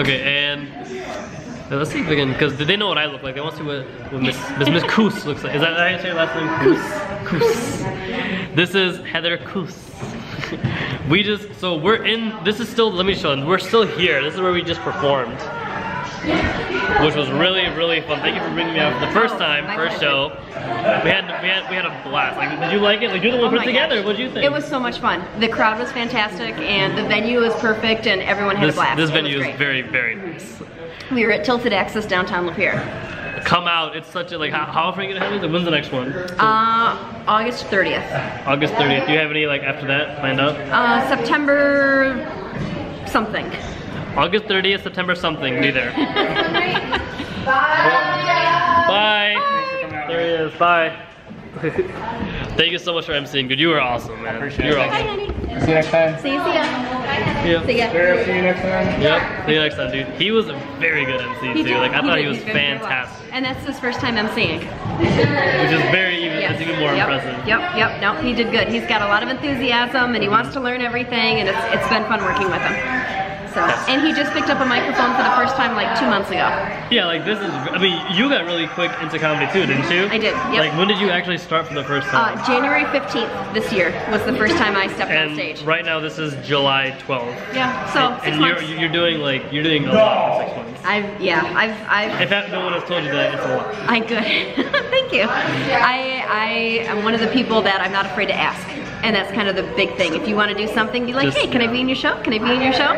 Okay, and let's see if we can, because they know what I look like. They want to see what, what Miss Miss Miss Koos looks like. Is that how you say your last name? Koos. Koos. This is Heather Koos. we just, so we're in, this is still, let me show them. We're still here. This is where we just performed. Which was really, really fun. Thank you for bringing me out for the first time, My first pleasure. show. We had, we had, we had a blast. Like, did you like it? Like, you're the one Oh put it together. gosh. What did you think? It was so much fun. The crowd was fantastic and the venue was perfect and everyone had this, a blast. this It venue is very, very nice. We were at Tilted Access downtown Lapeer. Come out. It's such a, like, how, how often are you gonna have it? When's the next one? Uh, August 30th. August 30th. Do you have any, like, after that planned up? Uh, September something. August 30th, September something, be there. Bye. There he is. Bye. Thank you so much for emceeing, dude. You were awesome, man. Appreciate you were it. awesome. See you next time. See you, see ya. Yeah. See ya. Sarah, see you next time. Yep. See you next time, dude. He was a very good MC He too. did- Like I thought did. he was He's very, very well. fantastic, And that's his first time emceeing. which is very even. Yes. That's even more yep. impressive. Yep, yep, no, he did good. He's got a lot of enthusiasm and he wants to learn everything and it's, it's been fun working with him. So, and he just picked up a microphone for the first time like two months ago. Yeah, like this is. I mean, you got really quick into comedy too, didn't you? I did, yep. Like when did you actually start for the first time? Uh, January 15th this year was the first time I stepped on and stage. right now this is July 12th. Yeah, so and six you're months. you're doing like you're doing a lot for six months. I've, yeah, I've, I've, If that, no one has told you that, it's a lot. I good. Thank you. I I am one of the people that I'm not afraid to ask. And that's kind of the big thing. If you want to do something, be like, Just- hey, can I be in your show? Can I be in your show?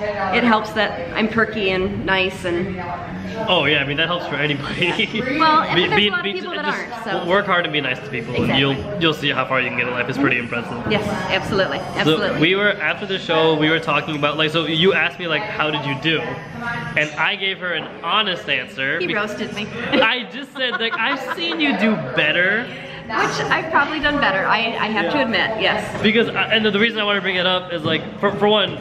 It helps that I'm perky and nice and Oh yeah, I mean that helps for anybody. Well, but there's a lot of people that just aren't, so- Work hard and be nice to people, and you'll you'll see how far you can get in life. It's pretty impressive. yes, absolutely, So absolutely. we were after the show. We were talking about like so. You asked me like, how did you do? And I gave her an honest answer. he roasted me. I just said like I've seen you do better Which I've probably done better. I, I have to admit, yes. because I, and the reason I want to bring it up is like for for one,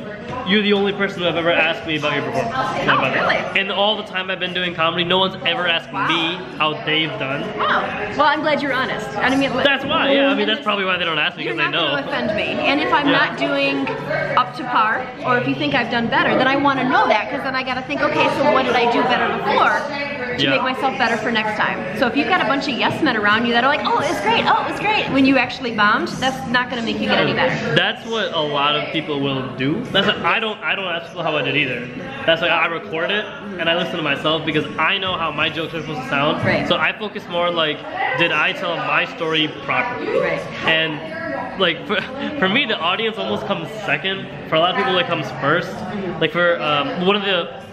you're the only person who have ever asked me about your performance. Oh, really? And all the time I've been doing comedy, no one's ever asked Wow. me how they've done. Wow. Well, I'm glad you're honest. I mean, That's why, yeah. I mean, that's probably why they don't ask me You're because they not know. going to offend me. And if I'm Yeah. not doing up to par, or if you think I've done better, then I want to know that because then I got to think, okay, so what did I do better before to Yeah. make myself better for next time? So if you've got a bunch of yes men around you that are like, oh, it's great, oh, it was great, when you actually bombed, that's not going to make you get any better. That's what a lot of people will do. That's what, I don't I don't ask how I did either. That's like I record it and I listen to myself because I know how my jokes are supposed to sound. Right. So I focus more on like, did I tell my story properly? Right. And like for, for me, the audience almost comes second. For a lot of people, it comes 1st Like for um, one of the.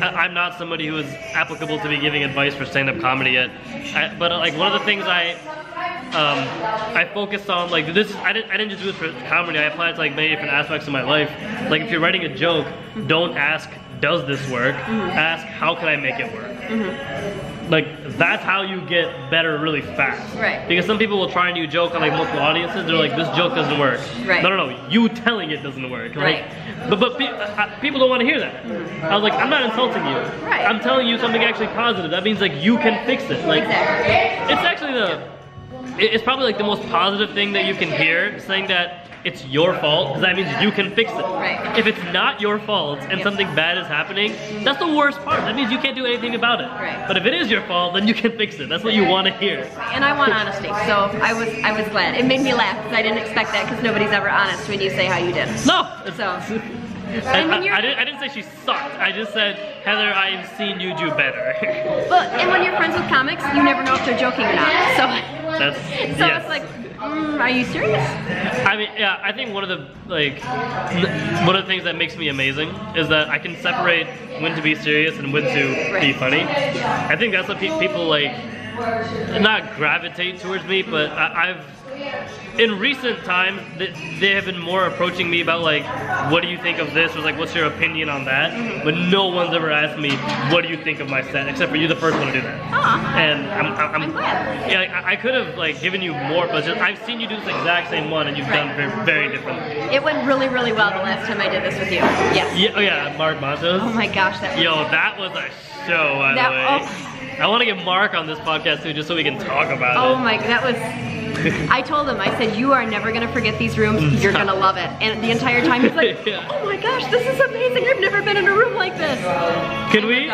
I'm not somebody who is applicable to be giving advice for stand-up comedy yet, I, but like one of the things I um, I focused on like this. I didn't. I didn't just do this for comedy. I applied it to like many different aspects of my life. Like if you're writing a joke, don't ask, "Does this work?" Ask, "How can I make it work?" Like that's how you get better really fast. Right. Because some people will try a new joke on like multiple audiences. They're like, "This joke doesn't work." Right. No, no, no. You telling it doesn't work. Like, Right. But but pe- uh, people don't want to hear that. I was like, I'm not insulting you. Right. I'm telling you something actually positive. That means like you can fix it. Like Exactly. it's actually the it's probably like the most positive thing that you can hear saying that it's your fault because that means you can fix it Right. if it's not your fault and Yep. something bad is happening that's the worst part that means you can't do anything about it Right. but if it is your fault then you can fix it that's what you want to hear And I want honesty, so I was I was glad. It made me laugh because I didn't expect that because nobody's ever honest when you say how you did. no it's- So. I, I- I didn't, I didn't say she sucked i just said heather i have seen you do better Well, and when you're friends with comics, you never know if they're joking or not. So, That's- so yes. it's like, mm, are you serious? I mean, yeah, I think one of the like one of the things that makes me amazing is that I can separate when to be serious and when to be funny. I think that's what pe- people like not gravitate towards me, but I- I've in recent times th- they have been more approaching me about like what do you think of this or like what's your opinion on that mm-hmm. but no one's ever asked me what do you think of my set except for you the first one to do that and I'm, I'm, I'm glad. yeah, I I could have like given you more, but just I've seen you do this exact same one, and you've done very, very different. It went really, really well the last time I did this with you. Yes. Yeah, oh yeah, Mark Montos. Oh my gosh, that was Yo, that was a show, by That- the oh way. I want to get Mark on this podcast too, just so we can talk about Oh it. Oh my, that was. I told him, I said, you are never gonna forget these rooms. You're gonna love it. And the entire time he's like, Yeah. oh my gosh, this is amazing. I've never been in a room like this. can, we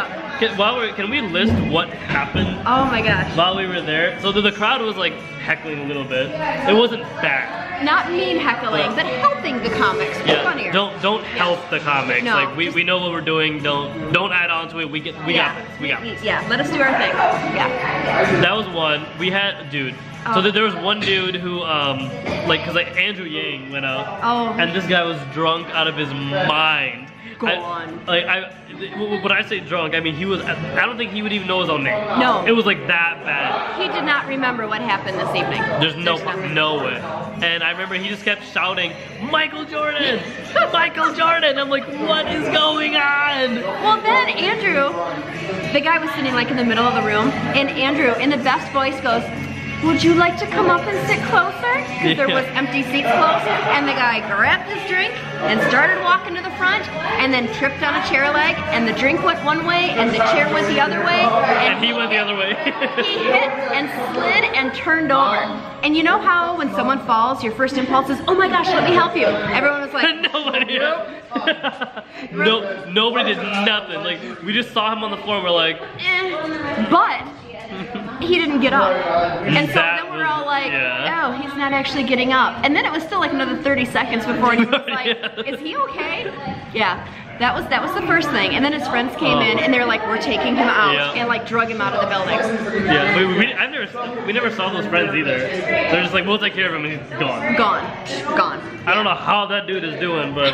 while we can we list what happened Oh my gosh. while we were there? So the, the crowd was like heckling a little bit. It wasn't bad. Not mean heckling, but helping the comics. Yeah. funnier. Don't don't help the comics. No, like we, we know what we're doing. Don't don't add We get we yeah. got this. We got this. Yeah, let us do our thing. Yeah. That was one. We had a dude. So Oh. there, there was one dude who um like cause like Andrew Yang went out. Oh. And this guy was drunk out of his mind. Go I- on. Like I, when I say drunk, I mean he was. I don't think he would even know his own name. No. It was like that bad. He did not remember what happened this evening. There's no nothing. no way. And I remember he just kept shouting, Michael Jordan, Michael Jordan. I'm like, what is going on? Well, then Andrew, the guy was sitting like in the middle of the room, and Andrew, in the best voice, goes, "Would you like to come up and sit closer?" Because there was empty seats close, and the guy grabbed his drink and started walking to the front, and then tripped on a chair leg, and the drink went one way, and the chair went the other way, And he went the other way. he hit and slid and turned over. And you know how when someone falls, your first impulse is, "Oh my gosh, let me help you." Everyone was like, Nobody. no, nobody did nothing. Like we just saw him on the floor and we're like, eh. but he didn't get up. And so That then we're was- all like, yeah. oh, he's not actually getting up. And then it was still like another 30 seconds before he was like, Yeah. is he okay? Yeah. That was that was the first thing, and then his friends came Oh. in, and they're like, "We're taking him out," Yeah. and like drug him out of the building. yeah. We, we, I've never, we never saw those friends either. They're just like, we'll take care of him and he's gone. Gone, gone. I don't know how that dude is doing, but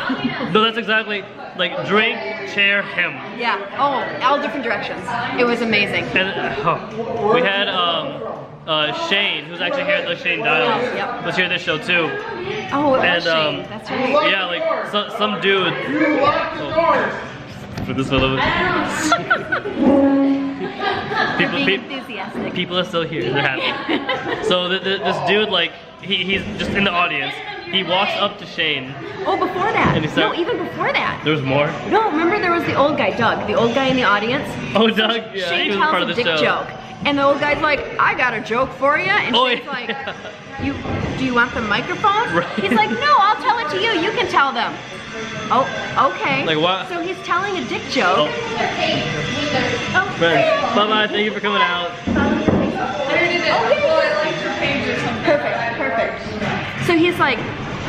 no, that's exactly like drink, chair, him. Yeah. Oh, all different directions. It was amazing. And oh, we had um, uh, Shane, who's actually here at the Shane Dials, Yep. was here at this show too. Oh, it was And um, Shane. That's right. yeah, like so, some dude. Oh, for this fellow. people, Being pe- enthusiastic. people are still here. They're happy. So th- th- this dude, like, he, he's just in the audience. He walks up to Shane. Oh, before that. And he no, even before that. There's more. No, remember there was the old guy, Doug, the old guy in the audience. Oh, Doug. Yeah, Shane he was tells part a of the dick show. joke, and the old guy's like, "I got a joke for you," and Oh, Shane's yeah. like, "You, do you want the microphone?" Right. He's like, "No, I'll tell it to you. You can tell them." Oh, okay. Like what? So he's telling a dick joke. Oh, Oh. Bye bye. Thank you for coming out. Perfect, perfect. So he's like,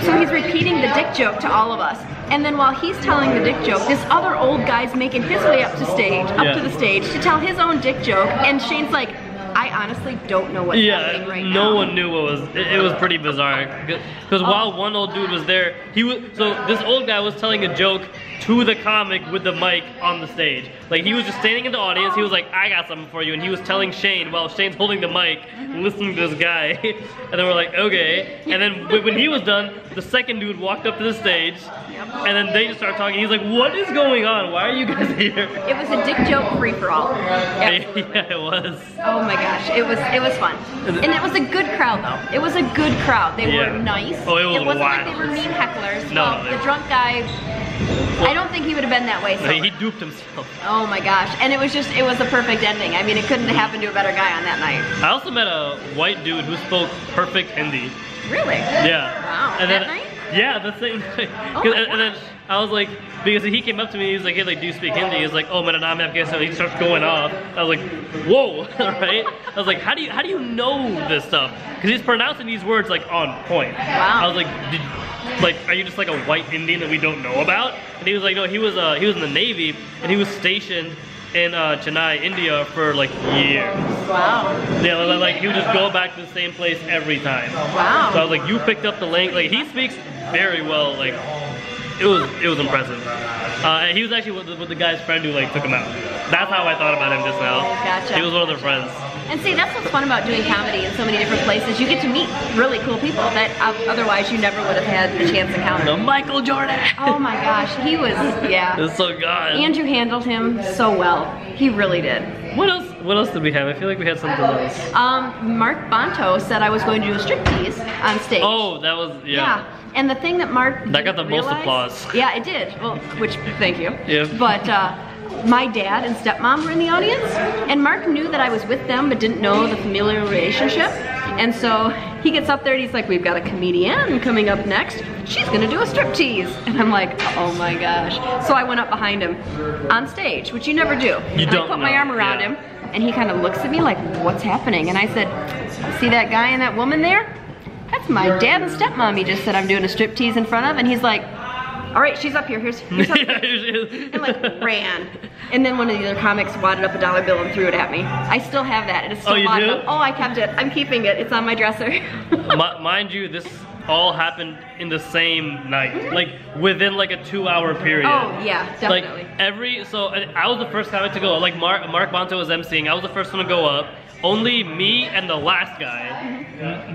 so he's repeating the dick joke to all of us. And then while he's telling the dick joke, this other old guy's making his way up to stage, up Yeah. to the stage to tell his own dick joke. And Shane's like, I honestly don't know what's happening Yeah, right no now. No one knew what was. It, it was pretty bizarre. Because Oh. while one old dude was there, he was. So this old guy was telling a joke to the comic with the mic on the stage. Like he was just standing in the audience. He was like, "I got something for you," and he was telling Shane while Shane's holding the mic, listening to this guy. and then we're like, "Okay." And then when he was done, the second dude walked up to the stage, and then they just started talking. He's like, "What is going on? Why are you guys here?" It was a dick joke free for all. Yep. yeah, it was. Oh my gosh, it was it was fun, and it was a good crowd though. It was a good crowd. They Yeah. were nice. Oh, it was It wasn't like they were mean hecklers. No, Well, the drunk guy. I don't think he would have been that way. He duped himself. Oh Oh my gosh, and it was just it was a perfect ending. I mean, it couldn't have happened to a better guy on that night. I also met a white dude who spoke perfect Hindi. Really? Yeah. Wow, And that then, night? Yeah, the same night. Oh 'Cause- my and, and then I was like, because he came up to me, he was like, hey, like, do you speak Hindi? He's like, oh, my naam hai Afghanistan. He starts going off. I was like, whoa, right? I was like, how do you how do you know this stuff? Because he's pronouncing these words like on point. Wow. I was like, like, are you just like a white Indian that we don't know about? And he was like, no, he was uh, he was in the Navy and he was stationed in uh, Chennai, India for like years. Wow. Yeah, like, like he would just go back to the same place every time. Wow. So I was like, you picked up the language. Like he speaks very well. Like it was it was impressive. Uh, and he was actually with the, with the guy's friend who like took him out. That's how I thought about him just now. Gotcha. He was one of their friends. And see, that's what's fun about doing comedy in so many different places. You get to meet really cool people that otherwise you never would have had the chance to encounter. The. Michael Jordan. Oh my gosh, he was yeah. It's so good. Andrew handled him so well. He really did. What else? What else did we have? I feel like we had something else. Um, Mark Bonto said I was going to do a striptease on stage. Oh, that was yeah. Yeah. And the thing that Mark That got the didn't most applause. Yeah, it did. Well, which thank you. Yeah. But uh, my dad and stepmom were in the audience, and Mark knew that I was with them but didn't know the familial relationship. And so he gets up there and he's like, we've got a comedian coming up next. She's gonna do a striptease. And I'm like, oh my gosh. So I went up behind him on stage, which you never do. You and don't I put my arm around yeah. him and he kind of looks at me like, what's happening? And I said, see that guy and that woman there? That's my dad and stepmom he just said I'm doing a striptease in front of. And he's like, all right, she's up here. Here's, here's how Yeah, it and like ran. And then one of the other comics wadded up a dollar bill and threw it at me. I still have that. It is oh, still Oh, you do? up. Oh, I kept it. I'm keeping it. It's on my dresser. Mi- mind you, this all happened in the same night, mm-hmm. like within like a two-hour period. oh yeah, definitely. Like every, so I I was the first comic to go. Like Mark, Mark Bonto was emceeing. I was the first one to go up. Only me and the last guy. Mm-hmm.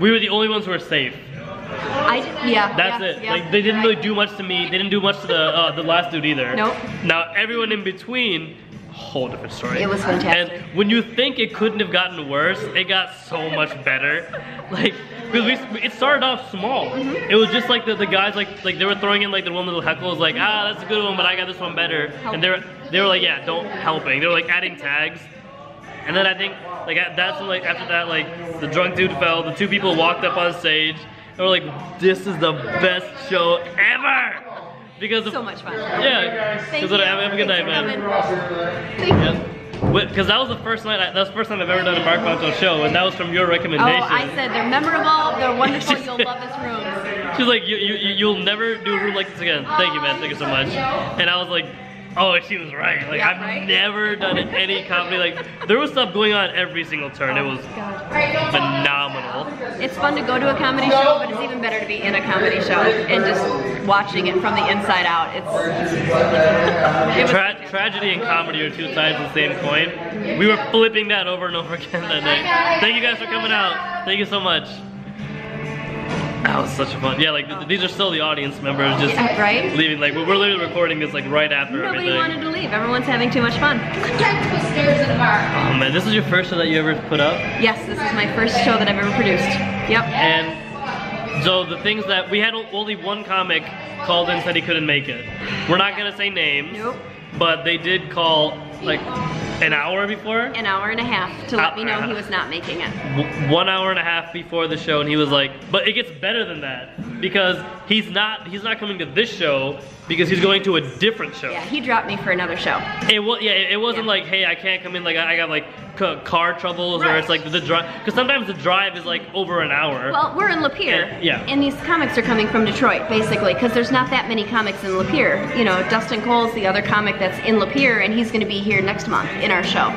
We were the only ones who were safe. I yeah. That's yeah, it. yeah. Like they didn't really do much to me. They didn't do much to the uh, the last dude either. Nope. Now everyone in between, whole different story. It was fantastic. And when you think it couldn't have gotten worse, it got so much better. Like because we it started off small. Mm-hmm. It was just like the, the guys like like they were throwing in like the one little heckles like ah that's a good one but I got this one better. And they were they were like yeah don't helping. They were like adding tags. And then I think like that's when, like after that like the drunk dude fell. The two people walked up on stage. And we're like, this is the best show ever because of so much fun. yeah. Thank Because you. have, have a good night, Thanks for man. Thank you. Because that was the first night. I, that was the first time I've ever done a Mark Bonto show, and that was from your recommendation. Oh, recommendation. I said they're memorable, they're wonderful, you'll love this room. She's like, you, you, you- you'll never do a room like this again. Thank you, man. Thank you so much. And I was like, oh, she was right. Like, Yeah, I've right? never done any comedy. Like, there was stuff going on every single turn. It was phenomenal. It's fun to go to a comedy show, but it's even better to be in a comedy show and just watching it from the inside out. It's it Tra- tragedy and comedy are two sides of the same coin. We were flipping that over and over again that night. Thank you guys for coming out. Thank you so much. That was such a fun. Yeah, like th- these are still the audience members just Yeah, right? leaving. Like we're we're literally recording this like right after Nobody everything. wanted to leave. Everyone's having too much fun. Oh man, this is your first show that you ever put up, Yes, this is my first show that I've ever produced. Yep. and so the things that we had only one comic called in said he couldn't make it. We're not gonna say names, Nope. but they did call like an hour before. An hour and a half to let me know he was not making it. one hour and a half before the show and he was like but it gets better than that because he's not he's not coming to this show because he's going to a different show Yeah, he dropped me for another show. it was yeah it wasn't Yeah. like hey i can't come in like i I got like car troubles or it's like the drive because sometimes the drive is like over an hour Well, we're in Lapeer. Yeah, yeah. And these comics are coming from Detroit, basically, because there's not that many comics in Lapeer. You know, Dustin Cole's the other comic that's in Lapeer, and he's going to be here next month in our show.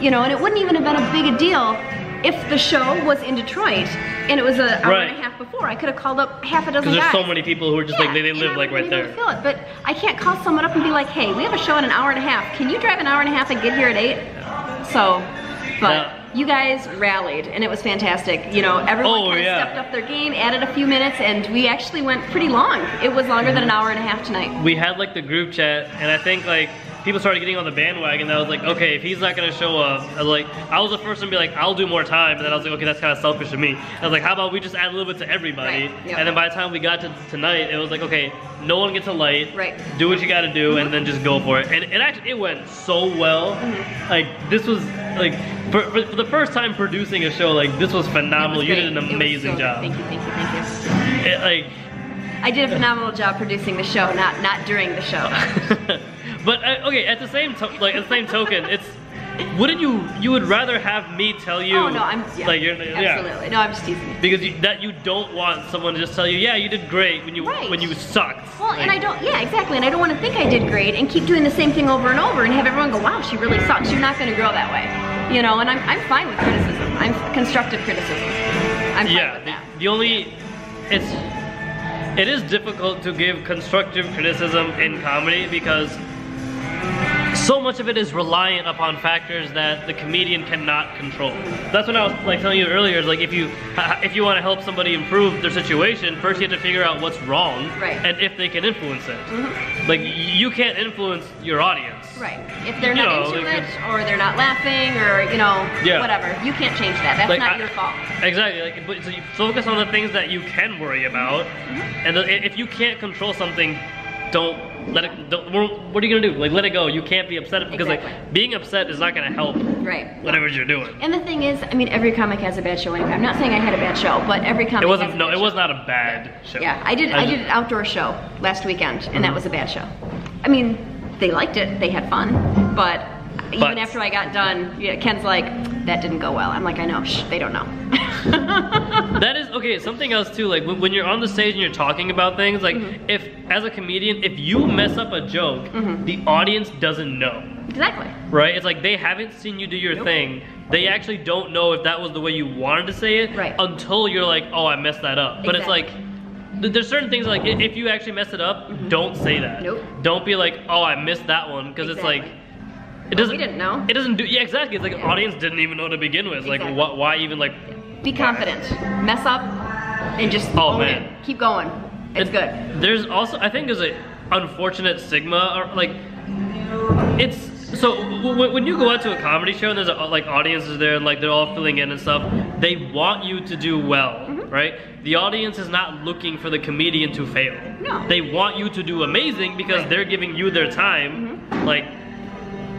You know, and it wouldn't even have been a big a deal if the show was in Detroit and it was an hour Right. and a half before. I could have called up half a dozen because guys. there's so many people who are just like they, they live like right there Fill it, but I can't call someone up and be like, "Hey, we have a show in an hour and a half. Can you drive an hour and a half and get here at 8? So, but Yeah. you guys rallied, and it was fantastic. You know, everyone Oh, kind of yeah. stepped up their game, added a few minutes, and we actually went pretty long. It was longer than an hour and a half tonight. we had like the group chat and i think like people started getting on the bandwagon that I was like okay if he's not gonna show up I was like I was the first one to be like I'll do more time and then I was like okay that's kind of selfish of me I was like how about we just add a little bit to everybody Right, yep. and then by the time we got to tonight it was like okay no one gets a light Right. do what you gotta do and then just go for it and it actually it went so well Mm-hmm. like this was like for, for, for the first time producing a show like this was phenomenal was you did an amazing so good. job Thank you, thank you, thank you. It, like I did a phenomenal job producing the show, not not during the show. but uh, okay, at the same to- like at the same token, it's wouldn't you you would rather have me tell you oh no, I'm yeah, like you're yeah absolutely. No, I'm just teasing. because you, that you don't want someone to just tell you yeah you did great when you Right. when you sucked. Well, and I don't, yeah, exactly. And I don't want to think I did great and keep doing the same thing over and over and have everyone go, wow, she really sucks. You're not going to grow that way. You know, and I'm, I'm fine with criticism. I'm constructive criticism. I'm fine yeah with that. the only it's it is difficult to give constructive criticism in comedy because so much of it is reliant upon factors that the comedian cannot control. That's what I was like telling you earlier. Is like if you if you want to help somebody improve their situation, first you have to figure out what's wrong Right. and if they can influence it. Like you can't influence your audience. Right. If they're You not know, into like, it or they're not laughing or, you know, Yeah. whatever, you can't change that. That's Like, not I- your fault. Exactly. Like, but so you focus on the things that you can worry about, Mm-hmm. and the, if you can't control something, don't Let it. Don't, what are you gonna do? Like let it go. You can't be upset because Exactly. like being upset is not gonna help Right. whatever you're doing. And the thing is, I mean, every comic has a bad show anyway. I'm not saying I had a bad show, but every comic It wasn't. has a No, bad it show. was not a bad show. Yeah, I did. I, just- did an outdoor show last weekend, and that mm-hmm. was a bad show. I mean, they liked it. They had fun, but, even after I got done, yeah, Ken's like, "That didn't go well." I'm like, "I know. Shh, they don't know." That is okay. Something else too. Like when, when you're on the stage and you're talking about things, like Mm-hmm. if as a comedian, if you mess up a joke, Mm-hmm. the audience doesn't know. exactly. Right? It's like they haven't seen you do your Nope. thing. They actually don't know if that was the way you wanted to say it Right. until you're like, oh, I messed that up. But it's like, there's certain things like if you actually mess it up, don't say that. Nope. Don't be like, oh, I missed that one, because it's like, Exactly. It doesn't. we didn't know. It doesn't do. Yeah, exactly. It's like Yeah. audience didn't even know to begin with. Like, Exactly. why, even like? Be confident. Mess up, and just Oh, man. it. Keep going. It's And good. There's also, I think, there's a unfortunate stigma, or like, it's so when you go out to a comedy show and there's a, like audiences there and like they're all filling in and stuff, they want you to do well, Mm-hmm. right? The audience is not looking for the comedian to fail. No. They want you to do amazing because Right. They're giving you their time, like.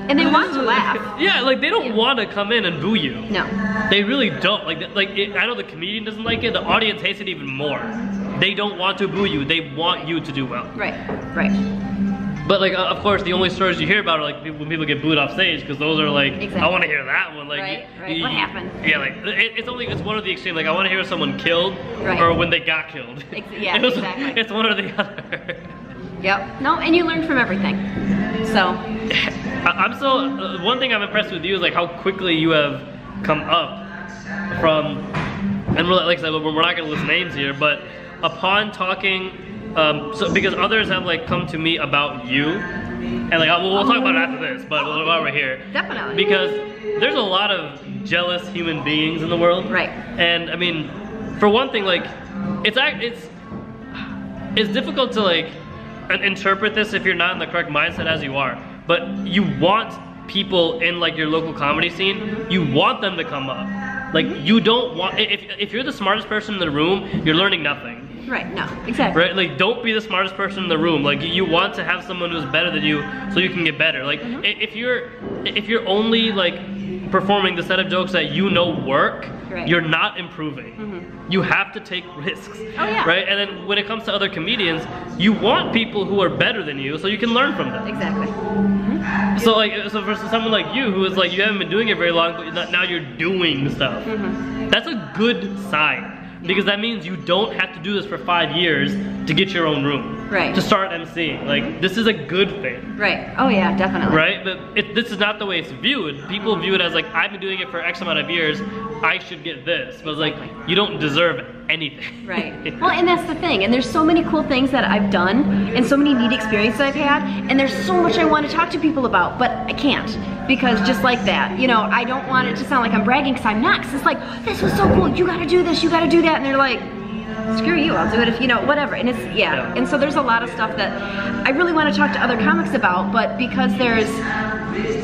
And they want to laugh. Yeah, like they don't Yeah. want to come in and boo you. No. They really don't. Like, like it, I know the comedian doesn't like it. The audience hates it even more. They don't want to boo you. They want you to do well. Right. Right. But like, uh, of course, the only stories you hear about are like people, when people get booed off stage because those are like, exactly. I want to hear that one. Like, Right, right. y- What happened? Yeah, like it, it's only it's one of the extreme. Like, I want to hear someone killed Right. or when they got killed. Ex- yeah, It was- exactly. It's one or the other. Yep. No, and you learn from everything. So, I- I'm so uh, one thing I'm impressed with you is like how quickly you have come up from, and we're, like I said, we're not gonna list names here, but upon talking, um, so because others have like come to me about you, and like we'll, we'll talk about it after this, but while we're here, Definitely. because there's a lot of jealous human beings in the world, Right. And I mean, for one thing, like it's act it's it's difficult to like Uh, interpret this if you're not in the correct mindset as you are. But you want people in like your local comedy scene, you want them to come up. Like you don't want if if you're the smartest person in the room, you're learning nothing. Right. No. Exactly. Right? Like don't be the smartest person in the room. Like you want to have someone who's better than you so you can get better. Like Mm-hmm. if you're if you're only like performing the set of jokes that you know work, Right. you're not improving. You have to take risks. Oh, yeah. Right? And then when it comes to other comedians, you want people who are better than you so you can learn from them. Exactly. So like so for someone like you who is like you haven't been doing it very long but now you're doing stuff. Mm-hmm. That's a good sign. Because that means you don't have to do this for five years to get your own room. Right. To start emceeing. Like this is a good thing. Right. Oh yeah, definitely. Right? But it, this is not the way it's viewed. People view it as like I've been doing it for X amount of years, I should get this. But it's like you don't deserve anything. Right. Well, and that's the thing. And there's so many cool things that I've done and so many neat experiences I've had. And there's so much I want to talk to people about, but I can't. Because just like that, you know, I don't want it to sound like I'm bragging because I'm not. Because it's like, this was so cool. You got to do this. You got to do that. And they're like, screw you. I'll do it if, you know, whatever. And it's, yeah. Yeah. And so there's a lot of stuff that I really want to talk to other comics about. But because there's,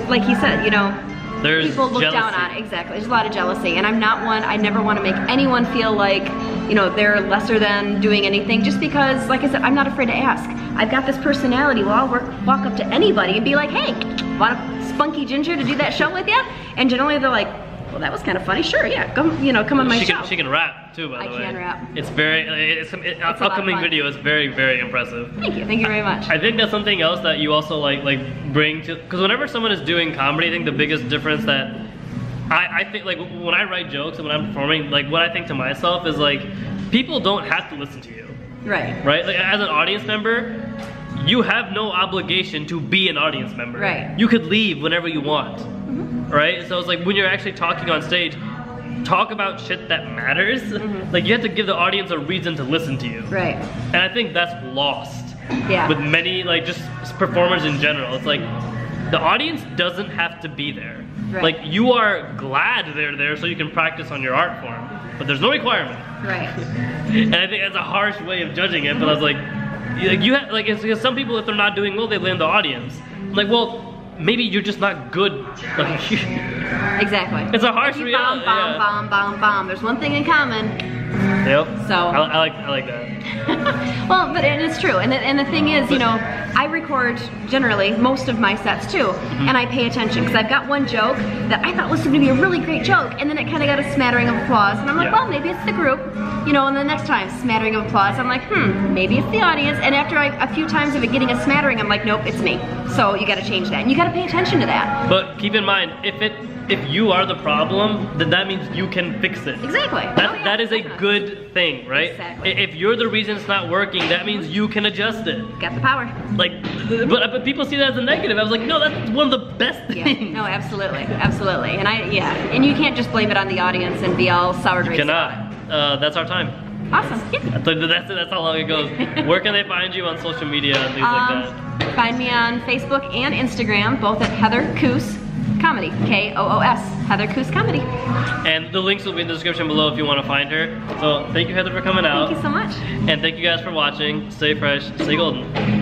like he said, you know, There's people look down jealousy. on it. Exactly. There's a lot of jealousy, and I'm not one. I never want to make anyone feel like, you know, they're lesser than doing anything. Just because, like I said, I'm not afraid to ask. I've got this personality. Well, I'll work, walk up to anybody and be like, "Hey, want a spunky ginger to do that show with you?" And generally, they're like, "Well, that was kind of funny. Sure, yeah, come, you know, come on my she show." can she can rap too by I the way. can rap. It's very uh, it's, it, a lot upcoming video is very very impressive. Thank you. Thank you very much. I think that's something else that you also like like bring to because whenever someone is doing comedy, I think the biggest difference that I, I think like when I write jokes and when I'm performing, like what I think to myself is like people don't have to listen to you, right. right? Like as an audience member, you have no obligation to be an audience member. Right. You could leave whenever you want, mm-hmm. Right? So it's like when you're actually talking on stage. Talk about shit that matters. Mm-hmm. Like you have to give the audience a reason to listen to you. Right. And I think that's lost Yeah. with many like just performers in general. It's like the audience doesn't have to be there. Right. Like you are glad they're there so you can practice on your art form, but there's no requirement. Right. And I think that's a harsh way of judging it. But I was like, you- like you have like it's because some people if they're not doing well they blame the audience. I'm like well maybe you're just not good. Like Exactly. It's a harsh reality, Bomb, bomb, yeah. bomb, bomb, bomb. There's one thing in common. Yep. So- I, I like I like that. well, but and it's true. And the, and the thing is, you know, I record generally most of my sets too, Mm-hmm. and I pay attention because I've got one joke that I thought was going to be a really great joke, and then it kind of got a smattering of applause, and I'm like, Yeah. well, maybe it's the group, you know. And the next time, smattering of applause, I'm like, hmm, maybe it's the audience. And after I, a few times of it getting a smattering, I'm like, nope, it's me. So you got to change that, and you got to pay attention to that. But keep in mind, if it if you are the problem, then that means you can fix it. Exactly. That, Oh, yeah, that is a good thing, right? Exactly. If you're the reason it's not working, that means you can adjust it. Got the power. Like, but, but people see that as a negative. I was like, no, that's one of the best Yeah. things. No, absolutely, absolutely. And I, yeah, and you can't just blame it on the audience and be all sour grapes. about Cannot. Uh, that's our time. Awesome. Yeah. That's, that's how long it goes. Where can they find you on social media and things like that? Um, find me on Facebook and Instagram, both at Heather Koos Comedy. K O O S. Heather Koos Comedy. And the links will be in the description below if you want to find her. So thank you, Heather, for coming out. Thank you so much. And thank you guys for watching. Stay fresh, stay golden.